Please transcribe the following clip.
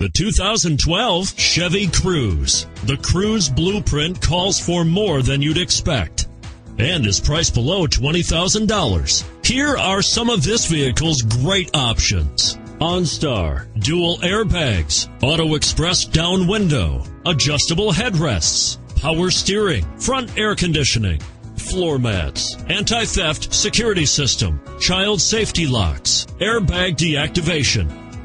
The 2012 Chevy Cruze. The Cruze blueprint calls for more than you'd expect and is priced below $20,000. Here are some of this vehicle's great options. OnStar, dual airbags, auto express down window, adjustable headrests, power steering, front air conditioning, floor mats, anti-theft security system, child safety locks, airbag deactivation.